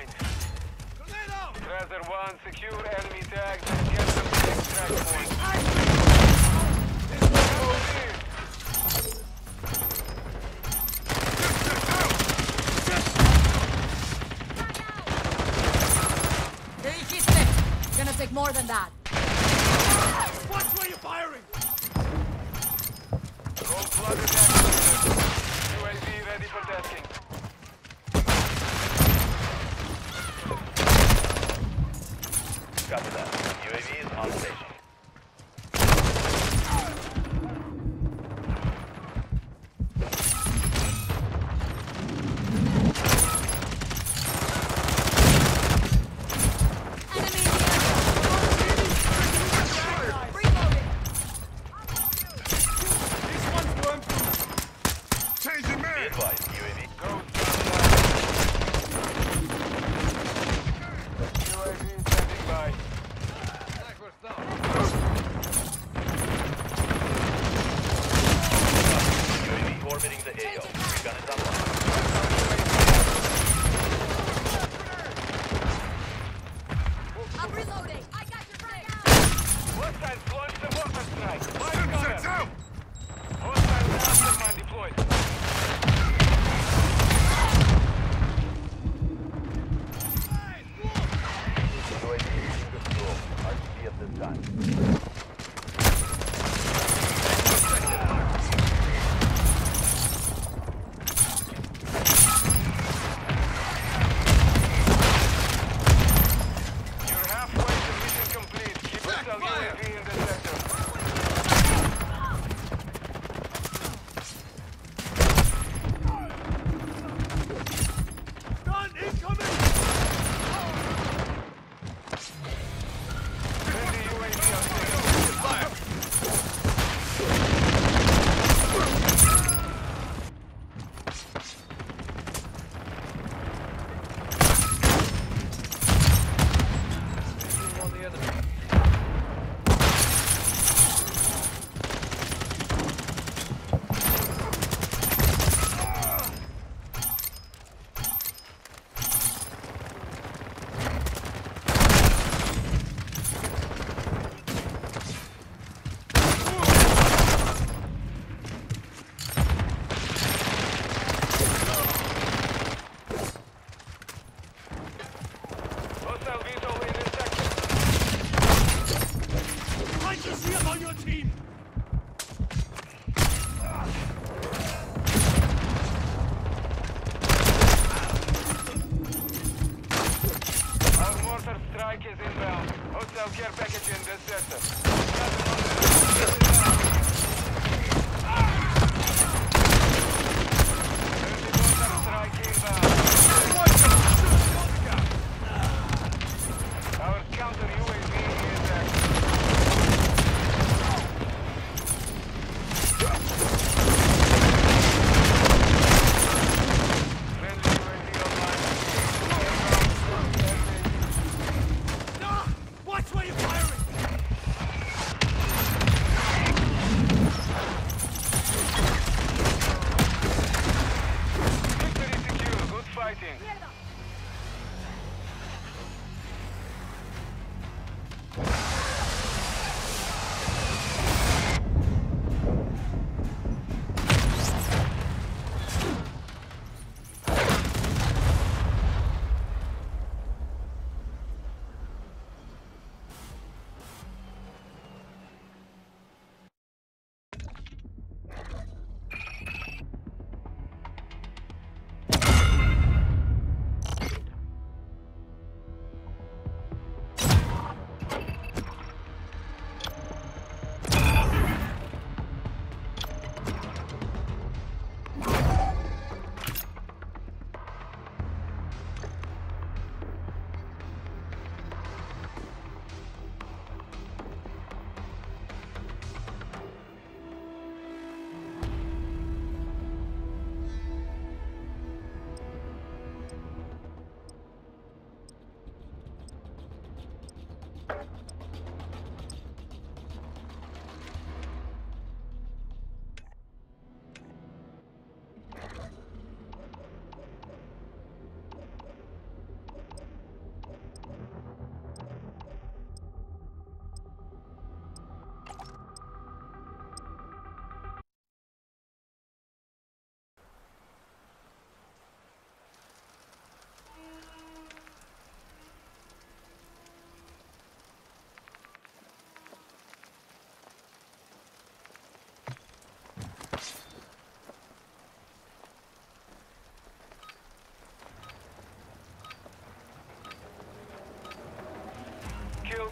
mind. Tracer 1, secure enemy tags and get them to the extract point. Gonna take more than that. Watch where you're firing! Cold blooded. UAV ready for testing. on hostile. Hostiles launched a mortar strike.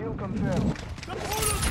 Shield confirmed.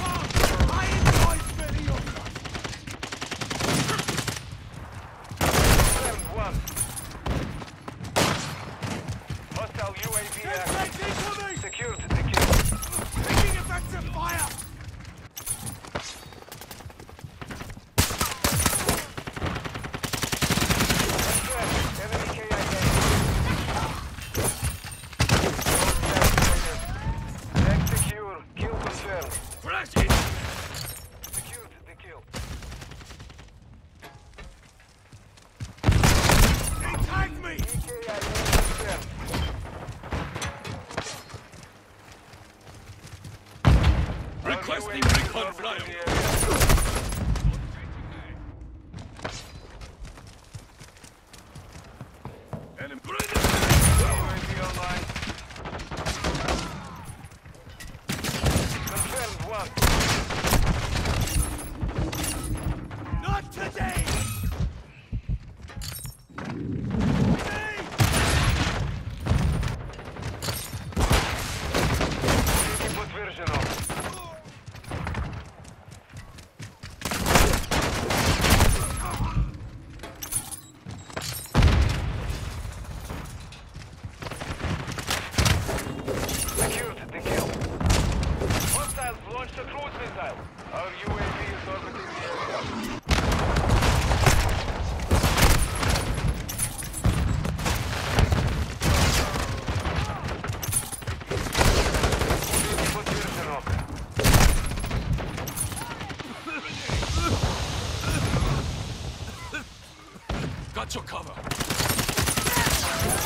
Got your cover.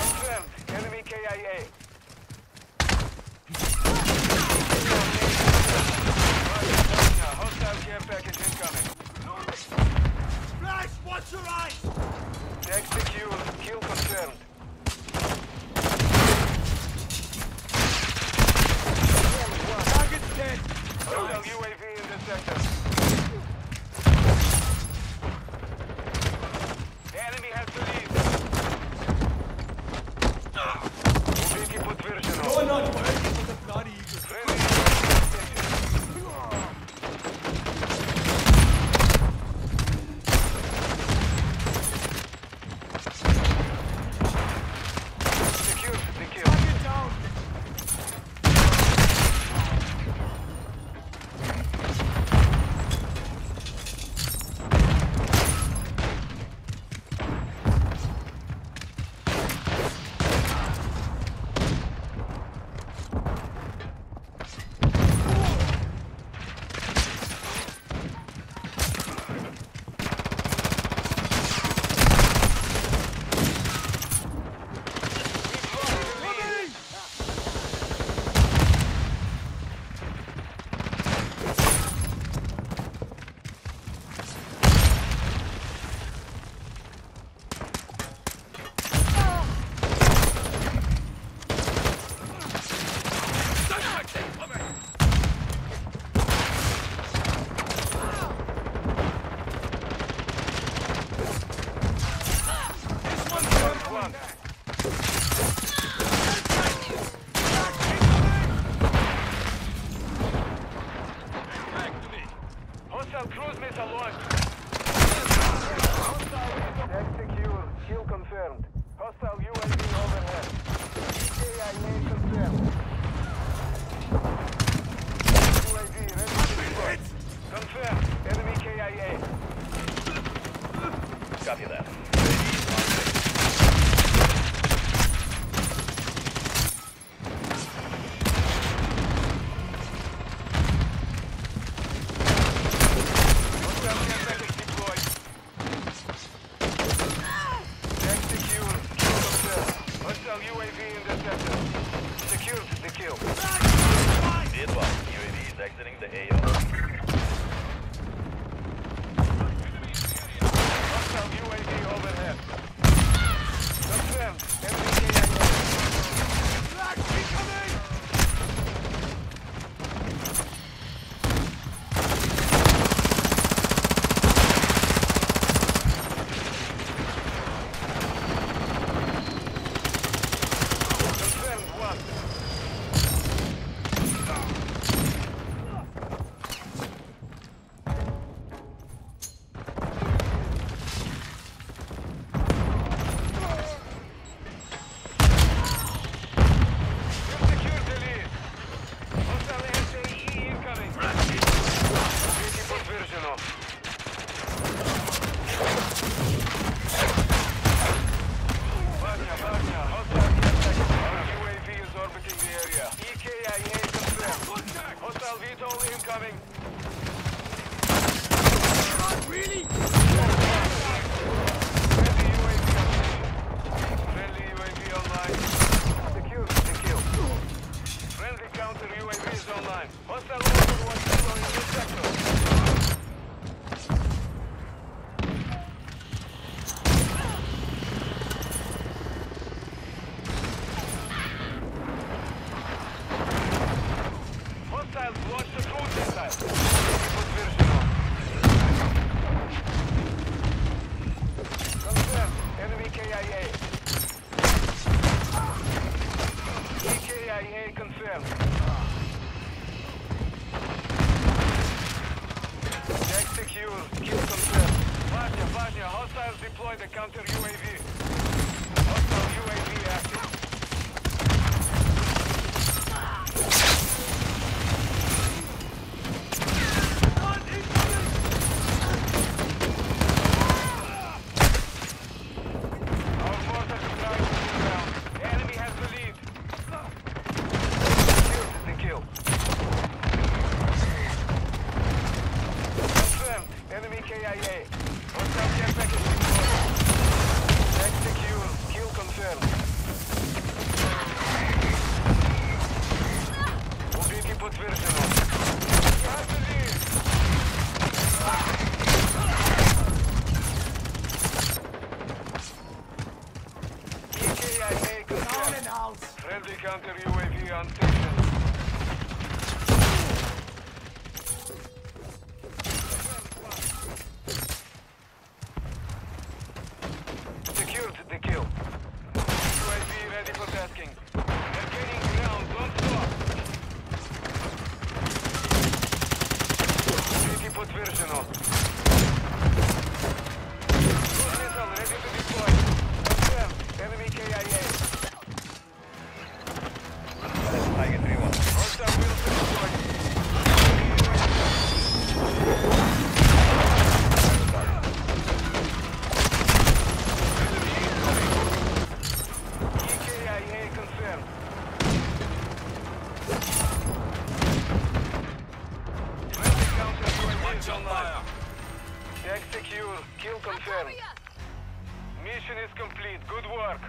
Confirmed. Enemy Hostile care package incoming. Flash, watch your eyes! Deck secured. Kill confirmed. Target's dead. Hostile UAV in the sector. Vanya, hostiles deployed the counter UAV. завершено. Kill confirmed. Mission is complete. Good work.